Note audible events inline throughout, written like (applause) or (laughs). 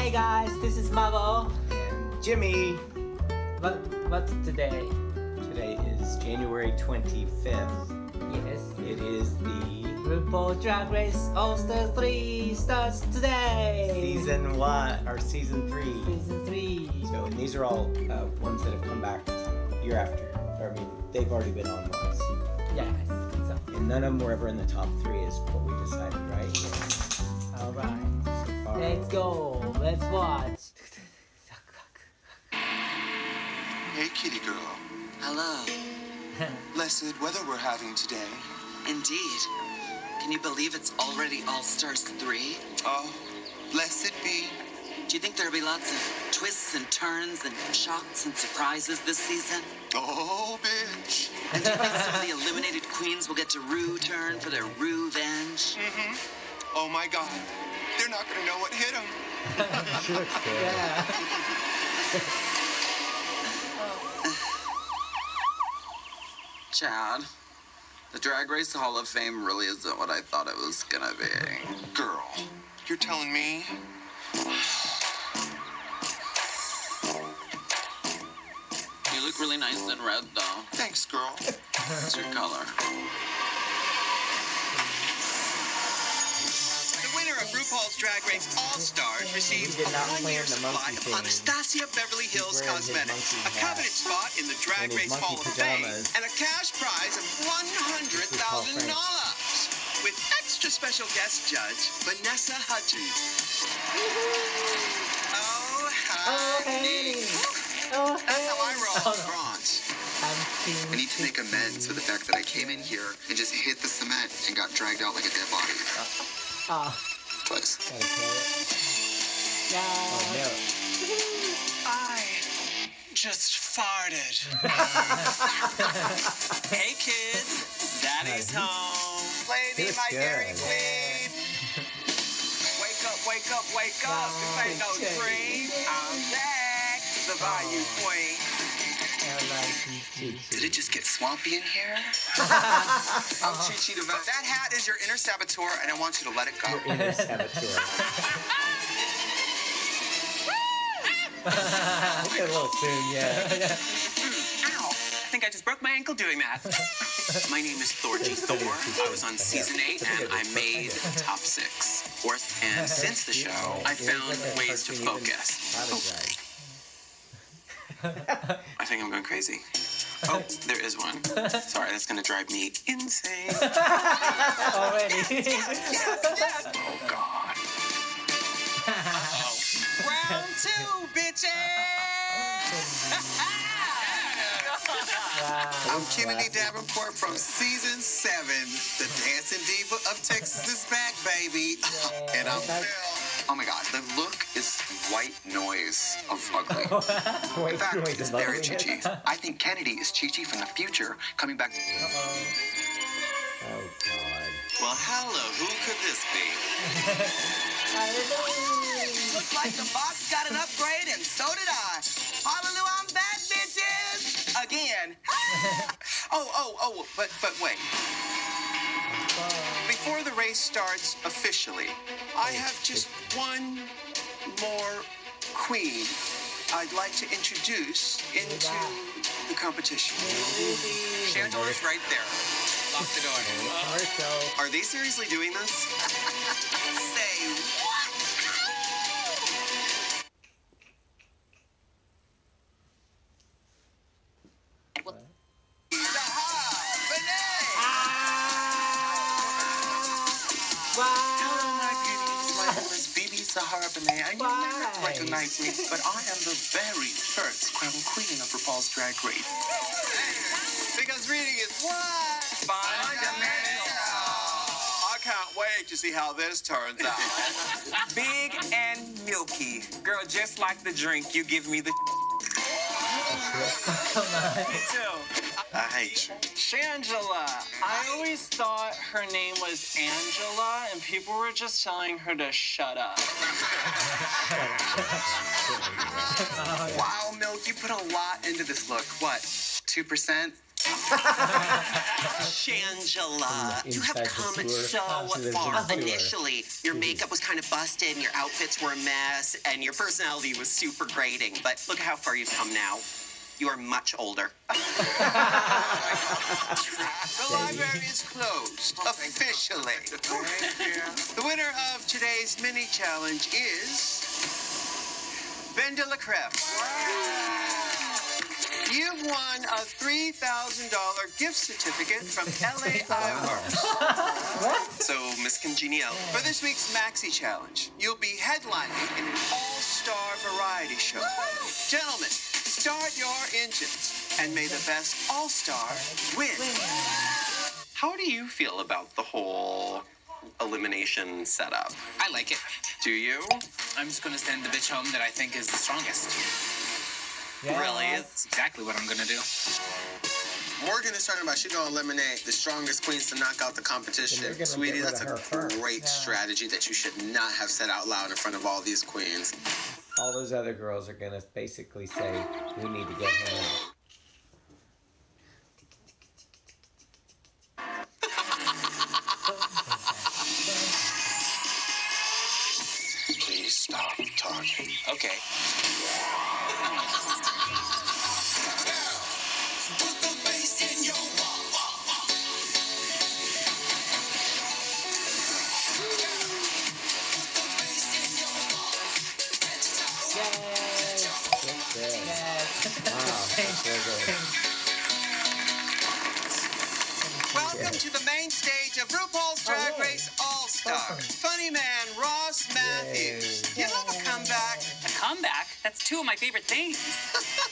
Hey guys, this is Mabo. And Jimmy. What what's today? Today is January 25th. Yes. It is the RuPaul Drag Race All Stars 3 starts today. season one, or season three. Season 3. So, and these are all uh, ones that have come back year after. Or, I mean, they've already been on once. Yes. So, And none of them were ever in the top three, is what we decided, right? Alright. So far. Let's go. Let's watch. Hey, kitty girl. Hello. (laughs) Blessed weather we're having today. Indeed. Can you believe it's already All Stars 3? Oh, blessed be. Do you think there'll be lots of twists and turns and shocks and surprises this season? Oh, bitch. And do you think some of the eliminated queens will get to Rue turn for their Rue venge? Mm-hmm. Oh my God. They're not gonna know what hit them. (laughs) Yeah. (laughs) Chad, the Drag Race Hall of Fame really isn't what I thought it was gonna be. Girl, you're telling me? You look really nice in red, though. Thanks, girl. It's your color. RuPaul's Drag Race All Stars receives He did not a plan one-year supply of. Anastasia Beverly Hills He's wearing his Cosmetics, a coveted spot in the Drag and Race Hall of Fame, and a cash prize of one hundred thousand dollars. With extra special guest judge Vanessa Hudgens. Oh, Oh, honey. honey. Oh, That's how I roll Oh, bronze. I'm seeing I need to make amends for the fact that I came in here and just hit the cement and got dragged out like a dead body. Oh, Twice. Got a carrot? yeah. Oh, no. I just farted. (laughs) hey kids, Daddy's home. Lady, my good. Dairy Queen. Wake up, wake up, wake up. This ain't no Okay. dream. I'm back. The Bayou Queen. Did it just get swampy in here? I'm Chi Chi DeVayne. That hat is your inner saboteur, and I want you to let it go. Your inner saboteur. (laughs) Look a little tune, yeah. Hmm, ow! I think I just broke my ankle doing that. (laughs) my name is Thorgy Thor. I was on season eight and I made top six. Fourth, and (laughs) since the show, I found ways to focus. Oh. I think I'm going crazy. Oh, there is one. Sorry, that's gonna drive me insane. Already. (laughs) Oh God. Round two, bitches. I'm Kennedy Davenport from season seven. The dancing diva of Texas is back, baby. (laughs) and I'm Phil. Oh my god, the look is white noise of ugly. Wait, In fact, wait, it's the very ugliness. Chi-Chi. I think Kennedy is Chi-Chi from the future coming back. Oh, God. Well, hello. Who could this be? Looks like the box got an upgrade, and so did I. Hallelujah, I'm back, bitches! Again. (laughs) oh, oh, oh, but but wait. Before the race starts officially, I oh, have just one more queen I'd like to introduce into the competition. Chandler's right there. Lock the door. Are they seriously doing this? (laughs) Say what? (laughs) Ah, Hello, Zahara Benet, and you may not Why? recognize me, but I am the very first crown queen of RuPaul's Drag Race. Because reading is what? Fundamental. I can't wait to see how this turns out. (laughs) Big and milky. Girl, just like the drink, you give me the. (laughs) come Me too. I hate you. Shangela. I always thought her name was Angela, and people were just telling her to shut up. Wow, Milk, you put a lot into this look. What? 2%? Shangela, you have come so She lives in far. Initially, your makeup was kind of busted and your outfits were a mess and your personality was super grating. But look how far you've come now. You are much older. (laughs) The library is closed officially. The winner of today's mini challenge is Ben de la Creme. You've won a $3,000 gift certificate from (laughs) LA Eyewear. So, Miss Congeniality. For this week's Maxi Challenge, you'll be headlining in an all-star variety show. Gentlemen, start your engines and may the best all-star win. How do you feel about the whole elimination setup? I like it. Do you? I'm just gonna send the bitch home that I think is the strongest. Really? That's exactly what I'm gonna do. Morgan is talking about she's gonna eliminate the strongest queens to knock out the competition. Sweetie, that's a her first. great strategy that you should not have said out loud in front of all these queens. All those other girls are gonna basically say, "We need to get him out." Please stop talking. Okay. That's. Wow, that's real. Welcome to the main stage of RuPaul's oh, Drag yay. Race All Stars. Funny man Ross Mathews. You love a comeback. A comeback? That's two of my favorite things. (laughs)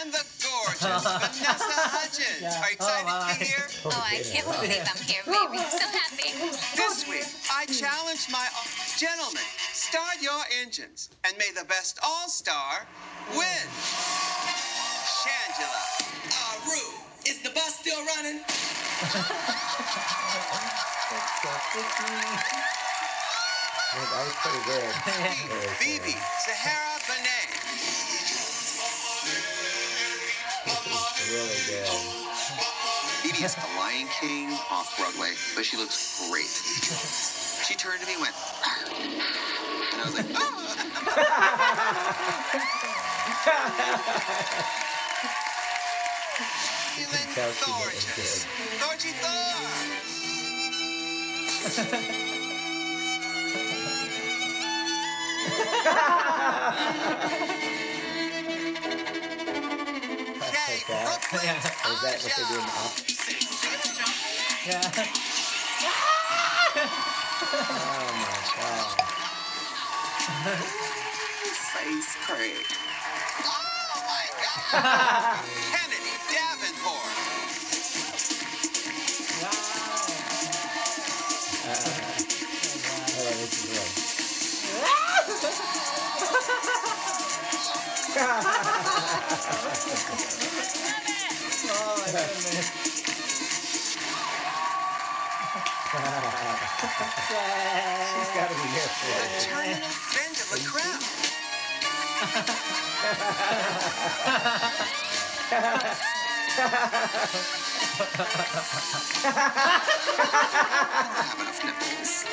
And the gorgeous (laughs) Vanessa Hudgens. Yeah. Are you excited Oh, to be here? Oh, Oh, I can't believe I'm here, baby. So happy. This week, I challenge my gentlemen. Start your engines and may the best All Star win. Shangela. Uh, Rue, is the bus still running? Yeah, that was pretty good. Very BeBe. Zahara Benet. Really good. BeBe is the Lion King off Broadway, but she looks great. She turned to me and went, and I was like, "Ah." Feeling tell she was gorgeous. good. Thorgy Thor. Okay, Like that. Brooklyn's (laughs) Is that what they do in the office? Yeah. Oh my god. Face crack. Oh my God! Kennedy Davenport. Oh, this is good. Oh my goodness. She's got to be here for it. Terminal Ben de la Creme. I don't have enough nipples.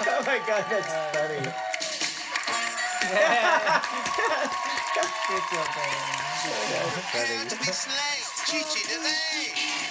Oh my god, that's uh, funny. (laughs) Good job, baby. That's And to funny. be Slay, Chichi eh? DeLay.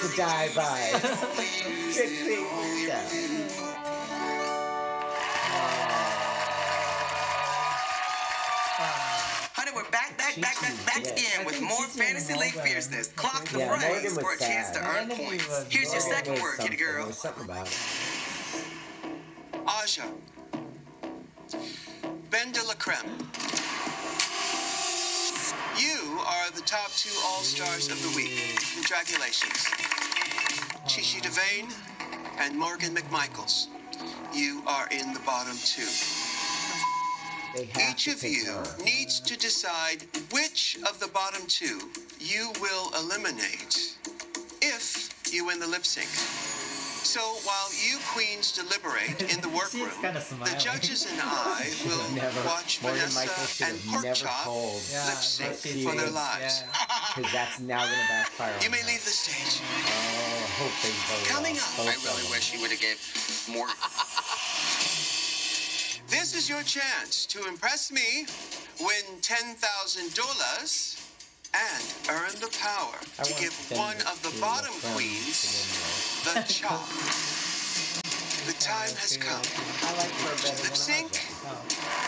To die by. Trixie. Yeah. How we're back, back, back, back, back yeah. again with more Fantasy League fierceness. Clock the Yeah, Morgan phrase was for a chance to earn points. Here's your second There's word, kitty girl. There's something about. Aja. Ben de la Creme. You are the top two All Stars of the week. Congratulations. Chi Chi DeVayne and Morgan McMichaels. You are in the bottom two. Each of you her. needs to decide which of the bottom two you will eliminate if you win the lip sync. So while you queens deliberate in the (laughs) workroom, the judges and (laughs) I will Never- watch Morgan Vanessa and have Pork never Yeah, lip sync for their lives. Because that's now going to backfire (laughs) You may her. leave the stage. I hope they vote Coming up, I really them. wish you would have gave more. (laughs) This is your chance to impress me, win $10,000, and earn the power I to give one of the bottom queens the (laughs) chop. The time has come. I like her better Lip than sync Aja.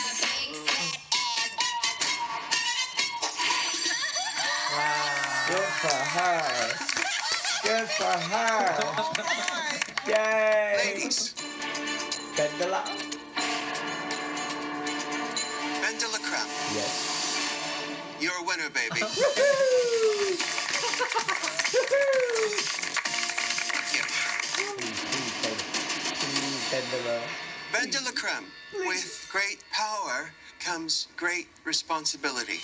her. Good for her. Yay! Ladies, Vendela. Ben de la Creme, Yes. you're a winner, baby. Vendela. Ben Creme, with great power comes great responsibility.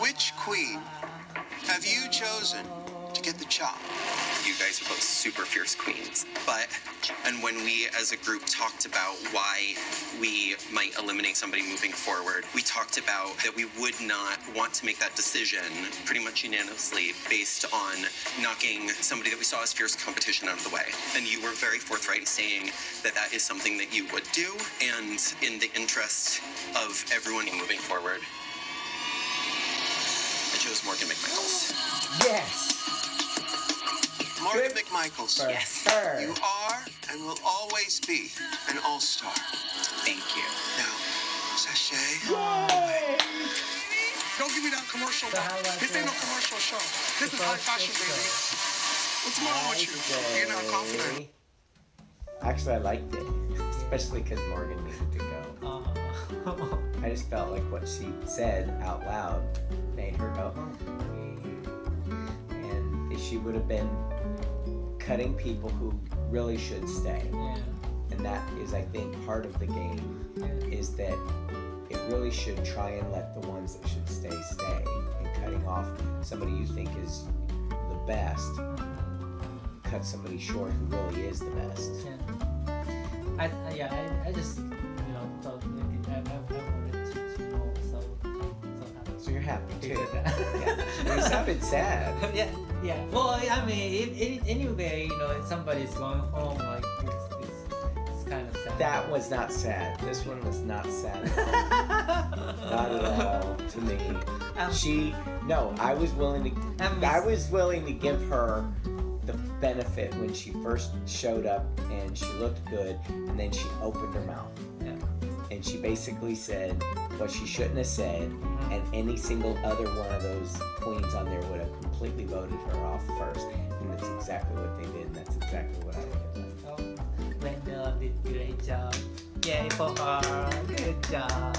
Which queen have you chosen to get the chop? You guys are both super fierce queens. But, and when we as a group talked about why we might eliminate somebody moving forward, we talked about that we would not want to make that decision pretty much unanimously based on knocking somebody that we saw as fierce competition out of the way. And you were very forthright in saying that that is something that you would do. And in the interest of everyone moving forward, Morgan McMichaels. Yes. Morgan Good McMichaels. yes. her. You are and will always be an all-star. Thank you. Now, sachet. Yay! Don't give me that commercial. So this ain't no that? commercial show. This is high fashion, baby. What's wrong with you? You're not confident. Actually, I liked it, especially because Morgan needed to go. Oh. (laughs) I just felt like what she said out loud made her go home. And she would have been cutting people who really should stay. yeah. And that is, I think, part of the game is that it really should try and let the ones that should stay stay. And cutting off somebody you think is the best, cut somebody short who really is the best. Yeah. I, I yeah, I, I just happy. So you're happy He too. yeah. You sounded sad. (laughs) yeah, yeah. Well, I mean, anyway, you know, if somebody's going home, like it's, it's, it's kind of sad. That was not sad. This one was not sad. at (laughs) all. not at all to me. Um, She no, I was willing to Um, I was willing to give her the benefit when she first showed up and she looked good and then she opened her mouth. Yeah. And she basically said what she shouldn't have said mm-hmm. and any single other one of those queens on there would have completely voted her off first. And that's exactly what they did and that's exactly what I would have done. Oh, Brenda did a great job. Yay for her. Good job.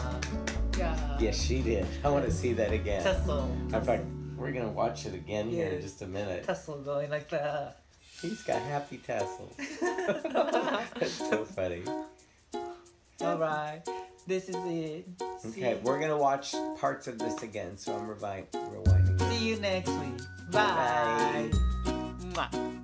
Yeah. Yes, she did. I want to see that again. Tussle. In fact, we're gonna watch it again here in just a minute. Tussle going like that. He's got happy tassels. (laughs) (laughs) That's so funny. All right. This is it. See, Okay, we're gonna watch parts of this again, so I'm rewinding. see you next week. Bye. Bye. Mwah.